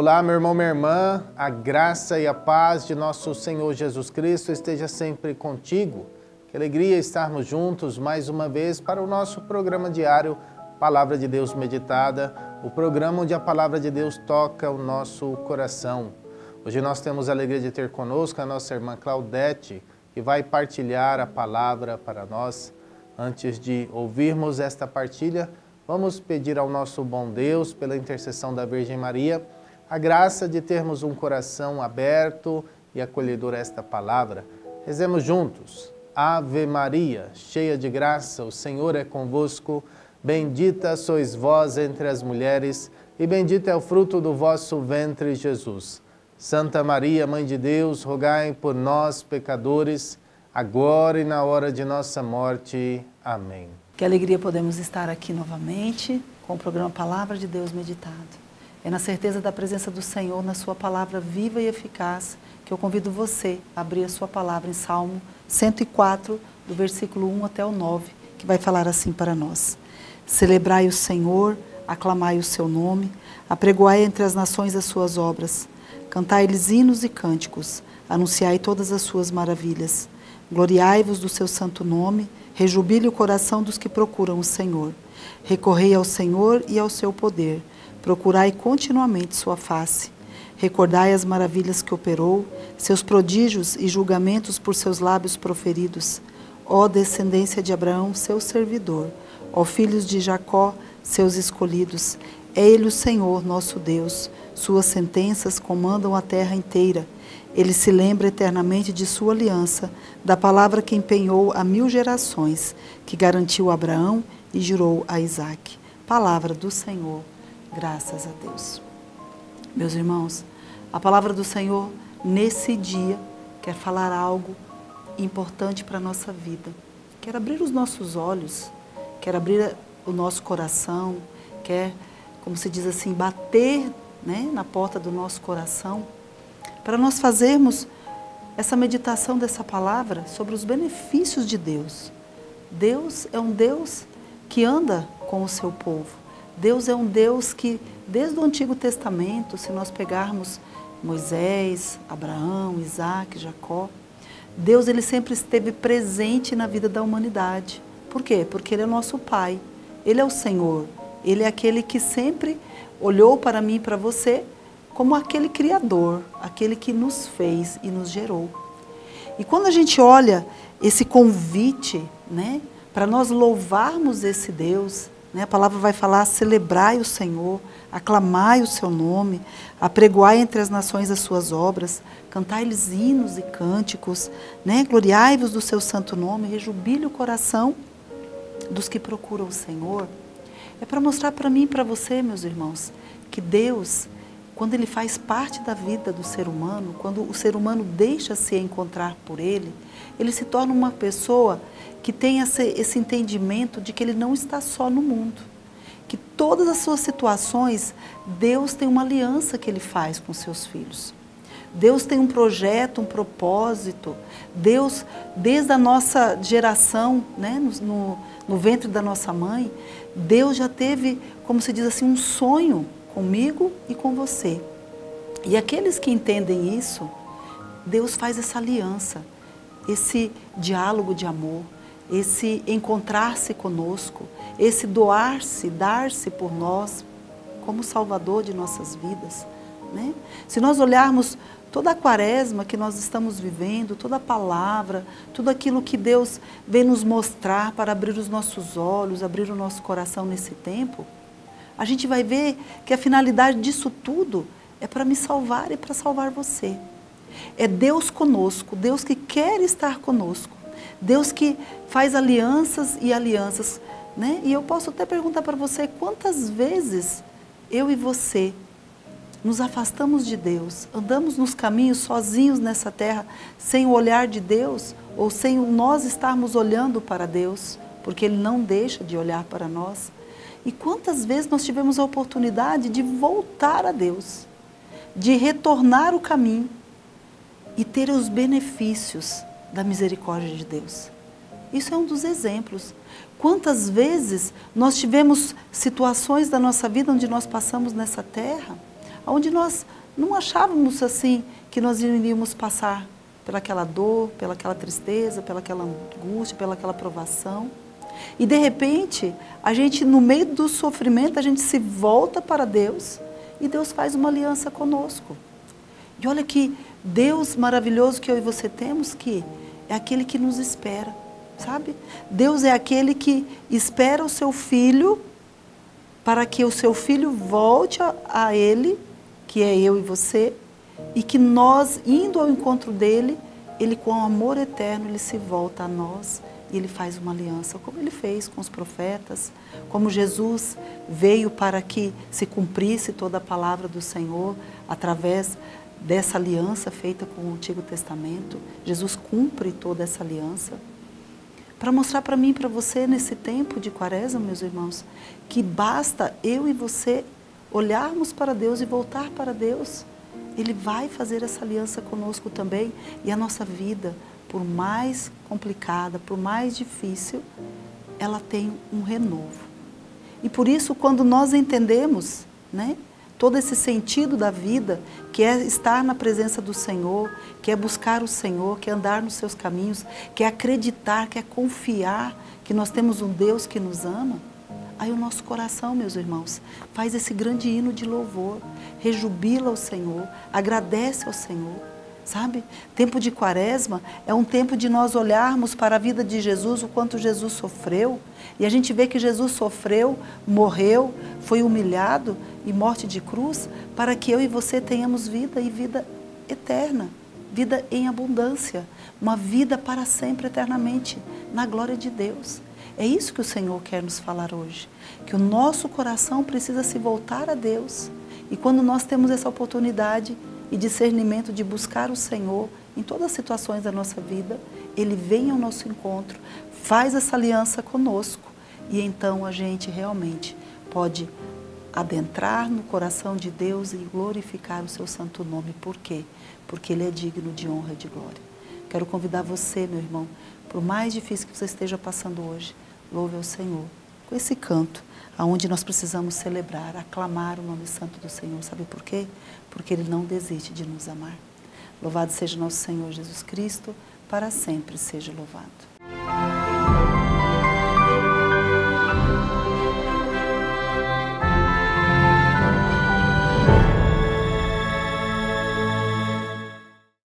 Olá, meu irmão, minha irmã, a graça e a paz de nosso Senhor Jesus Cristo esteja sempre contigo. Que alegria estarmos juntos mais uma vez para o nosso programa diário Palavra de Deus Meditada, o programa onde a palavra de Deus toca o nosso coração. Hoje nós temos a alegria de ter conosco a nossa irmã Claudete, que vai partilhar a palavra para nós. Antes de ouvirmos esta partilha, vamos pedir ao nosso bom Deus, pela intercessão da Virgem Maria, a graça de termos um coração aberto e acolhedor a esta palavra. Rezemos juntos. Ave Maria, cheia de graça, o Senhor é convosco. Bendita sois vós entre as mulheres, e bendito é o fruto do vosso ventre, Jesus. Santa Maria, Mãe de Deus, rogai por nós, pecadores, agora e na hora de nossa morte. Amém. Que alegria podemos estar aqui novamente com o programa Palavra de Deus Meditado. É na certeza da presença do Senhor, na Sua palavra viva e eficaz, que eu convido você a abrir a Sua palavra em Salmo 104, do versículo 1 até o 9, que vai falar assim para nós: Celebrai o Senhor, aclamai o seu nome, apregoai entre as nações as suas obras, cantai-lhes hinos e cânticos, anunciai todas as suas maravilhas. Gloriai-vos do seu santo nome, rejubile o coração dos que procuram o Senhor. Recorrei ao Senhor e ao seu poder Procurai continuamente sua face. Recordai as maravilhas que operou, seus prodígios e julgamentos por seus lábios proferidos. Ó descendência de Abraão, seu servidor, ó filhos de Jacó, seus escolhidos. É ele o Senhor, nosso Deus. Suas sentenças comandam a terra inteira. Ele se lembra eternamente de sua aliança, da palavra que empenhou a mil gerações, que garantiu a Abraão e jurou a Isaque. Palavra do Senhor. Graças a Deus. Meus irmãos, a palavra do Senhor nesse dia quer falar algo importante para a nossa vida. Quer abrir os nossos olhos, quer abrir o nosso coração, quer, como se diz assim, bater né, na porta do nosso coração, para nós fazermos essa meditação dessa palavra sobre os benefícios de Deus. Deus é um Deus que anda com o seu povo. Deus é um Deus que, desde o Antigo Testamento, se nós pegarmos Moisés, Abraão, Isaac, Jacó, Deus ele sempre esteve presente na vida da humanidade. Por quê? Porque Ele é nosso Pai, Ele é o Senhor, Ele é aquele que sempre olhou para mim e para você como aquele Criador, aquele que nos fez e nos gerou. E quando a gente olha esse convite, né, para nós louvarmos esse Deus, né? A palavra vai falar: celebrai o Senhor, aclamai o seu nome, apregoai entre as nações as suas obras, cantai-lhes hinos e cânticos, né? gloriai-vos do seu santo nome, rejubile o coração dos que procuram o Senhor. É para mostrar para mim e para você, meus irmãos, que Deus, quando Ele faz parte da vida do ser humano, quando o ser humano deixa se encontrar por Ele, ele se torna uma pessoa que tem esse, esse entendimento de que ele não está só no mundo. Que todas as suas situações, Deus tem uma aliança que ele faz com seus filhos. Deus tem um projeto, um propósito. Deus, desde a nossa geração, né, no, no, no ventre da nossa mãe, Deus já teve, como se diz assim, um sonho comigo e com você. E aqueles que entendem isso, Deus faz essa aliança, esse diálogo de amor, esse encontrar-se conosco, esse doar-se, dar-se por nós como Salvador de nossas vidas. Né? Se nós olharmos toda a quaresma que nós estamos vivendo, toda a palavra, tudo aquilo que Deus vem nos mostrar para abrir os nossos olhos, abrir o nosso coração nesse tempo, a gente vai ver que a finalidade disso tudo é para me salvar e para salvar você. É Deus conosco, Deus que quer estar conosco. Deus que faz alianças e alianças. Né? E eu posso até perguntar para você quantas vezes eu e você nos afastamos de Deus, andamos nos caminhos sozinhos nessa terra, sem o olhar de Deus, ou sem nós estarmos olhando para Deus, porque Ele não deixa de olhar para nós. E quantas vezes nós tivemos a oportunidade de voltar a Deus, de retornar o caminho e ter os benefícios da misericórdia de Deus. Isso é um dos exemplos. Quantas vezes nós tivemos situações da nossa vida onde nós passamos nessa terra, onde nós não achávamos assim que nós iríamos passar pelaquela dor, pelaquela tristeza, pelaquela angústia, pelaquela provação. E de repente, a gente no meio do sofrimento, a gente se volta para Deus e Deus faz uma aliança conosco. E olha que Deus maravilhoso que eu e você temos, que é aquele que nos espera, sabe? Deus é aquele que espera o seu filho para que o seu filho volte a, a ele, que é eu e você, e que nós, indo ao encontro dele, ele com amor eterno, ele se volta a nós e ele faz uma aliança, como ele fez com os profetas, como Jesus veio para que se cumprisse toda a palavra do Senhor através dessa aliança feita com o Antigo Testamento. Jesus cumpre toda essa aliança. Para mostrar para mim e para você nesse tempo de quaresma, meus irmãos, que basta eu e você olharmos para Deus e voltar para Deus. Ele vai fazer essa aliança conosco também e a nossa vida, por mais complicada, por mais difícil, ela tem um renovo. E por isso, quando nós entendemos, né, todo esse sentido da vida, que é estar na presença do Senhor, que é buscar o Senhor, que é andar nos seus caminhos, que é acreditar, que é confiar que nós temos um Deus que nos ama, aí o nosso coração, meus irmãos, faz esse grande hino de louvor, rejubila ao Senhor, agradece ao Senhor sabe? Tempo de quaresma é um tempo de nós olharmos para a vida de Jesus, o quanto Jesus sofreu, e a gente vê que Jesus sofreu, morreu, foi humilhado e morte de cruz, para que eu e você tenhamos vida e vida eterna, vida em abundância, uma vida para sempre, eternamente, na glória de Deus. É isso que o Senhor quer nos falar hoje, que o nosso coração precisa se voltar a Deus. E quando nós temos essa oportunidade, e discernimento de buscar o Senhor em todas as situações da nossa vida, Ele vem ao nosso encontro, faz essa aliança conosco e então a gente realmente pode adentrar no coração de Deus e glorificar o seu santo nome. Por quê? Porque Ele é digno de honra e de glória. Quero convidar você, meu irmão, por mais difícil que você esteja passando hoje, louve ao Senhor com esse canto aonde nós precisamos celebrar, aclamar o nome santo do Senhor. Sabe por quê? Porque Ele não desiste de nos amar. Louvado seja nosso Senhor Jesus Cristo, para sempre seja louvado.